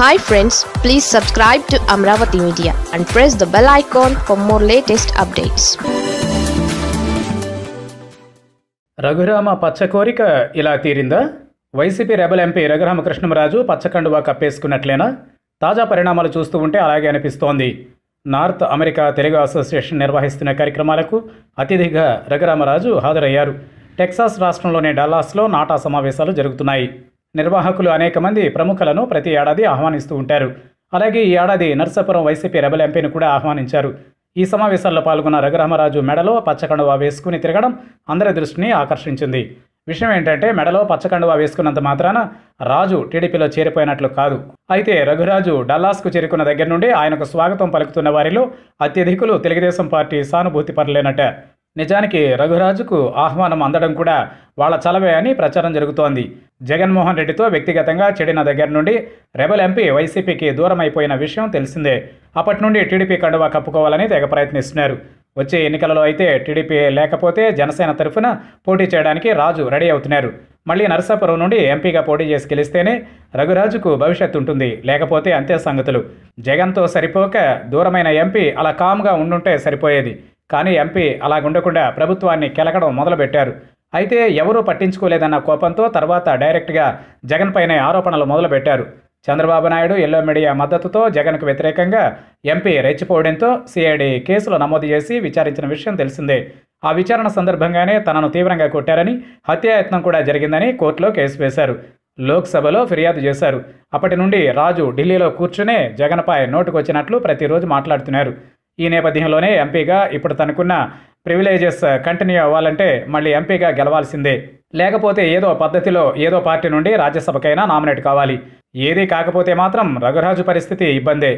Hi friends please subscribe to Amaravati media and press the bell icon for more latest updates Raghurama పచ్చ కోరిక ఇలా తీరిందా? YCP rebel MP Raghuramakrishnamaraju పచ్చకండువా కప్పేసుకున్నట్లేనా? తాజా పరిణామాలు చూస్తూ ఉంటే అలాగే అనిపిస్తోంది. నార్త్ అమెరికా తెలుగు అసోసియేషన్ నిర్వహిస్తున్న కార్యక్రమాలకు అతిథిగా రఘురామరాజు హాజరయ్యారు. టెక్సాస్ రాష్ట్రంలోని డల్లాస్లో నాటా సమావేశాలు జరుగుతున్నాయి. నిర్వాహకులు అనేక మంది ప్రముఖులను ప్రతి ఏడాది ఆహ్వానిస్తూ ఉంటారు. అలాగే ఈ ఏడాది నర్సాపురం వైసీపీ రెబల్ ఎంపీని కూడా ఆహ్వానించారు. ఈ సమావేశాల్లో పాల్గొన్న రఘురామరాజు మెడలో పచ్చకండువా వేసుకుని తిరగడం అందరి దృష్టిని ఆకర్షించింది. విషయం ఏంటంటే మెడలో పచ్చకండువా వేసుకున్నంత మాత్రాన రాజు టీడీపీలో చేరిపోయినట్లు కాదు. అయితే రఘురాజు డల్లాస్కు చేరుకున్న దగ్గర నుండి ఆయనకు స్వాగతం పలుకుతున్న వారిలో అత్యధికులు తెలుగుదేశం పార్టీ సానుభూతి పరలేనట నిజానికి రఘురాజుకు ఆహ్వానం అందడం కూడా వాళ్ళ చలవే అని ప్రచారం జరుగుతోంది. జగన్మోహన్ రెడ్డితో వ్యక్తిగతంగా చెడిన దగ్గర నుండి రెబల్ ఎంపీ వైసీపీకి దూరం అయిపోయిన విషయం తెలిసిందే. అప్పటి నుండి టీడీపీ కండువా కప్పుకోవాలని తెగ ప్రయత్నిస్తున్నారు. వచ్చే ఎన్నికలలో అయితే టీడీపీ లేకపోతే జనసేన తరఫున పోటీ చేయడానికి రాజు రెడీ అవుతున్నారు. మళ్ళీ నరసాపురం నుండి ఎంపీగా పోటీ చేసి గెలిస్తేనే రఘురాజుకు భవిష్యత్తు ఉంటుంది. లేకపోతే అంతే సంగతులు. జగన్తో సరిపోక దూరమైన ఎంపీ అలా కామ్గా ఉండుంటే సరిపోయేది. కానీ ఎంపీ అలాగుండకుండా ప్రభుత్వాన్ని కెలకడం మొదలుపెట్టారు. అయితే ఎవరూ పట్టించుకోలేదన్న కోపంతో తర్వాత డైరెక్ట్గా జగన్ పైన ఆరోపణలు మొదలుపెట్టారు. చంద్రబాబు నాయుడు ఎల్లో మీడియా మద్దతుతో జగన్కు వ్యతిరేకంగా ఎంపీ రెచ్చిపోవడంతో సిఐడి కేసులు నమోదు చేసి విచారించిన విషయం తెలిసిందే. ఆ విచారణ సందర్భంగానే తనను తీవ్రంగా కొట్టారని హత్యాయత్నం కూడా జరిగిందని కోర్టులో కేసు వేశారు. లోక్సభలో ఫిర్యాదు చేశారు. అప్పటి నుండి రాజు ఢిల్లీలో కూర్చునే జగన్పై నోటుకొచ్చినట్లు ప్రతిరోజు మాట్లాడుతున్నారు. ఈ నేపథ్యంలోనే ఎంపీగా ఇప్పుడు తనకున్న ప్రివిలేజెస్ కంటిన్యూ uh, అవ్వాలంటే మళ్ళీ ఎంపీగా గెలవాల్సిందే. లేకపోతే ఏదో పద్ధతిలో ఏదో పార్టీ నుండి రాజ్యసభకైనా నామినేట్ కావాలి. ఏదీ కాకపోతే మాత్రం రఘురాజు పరిస్థితి ఇబ్బందే.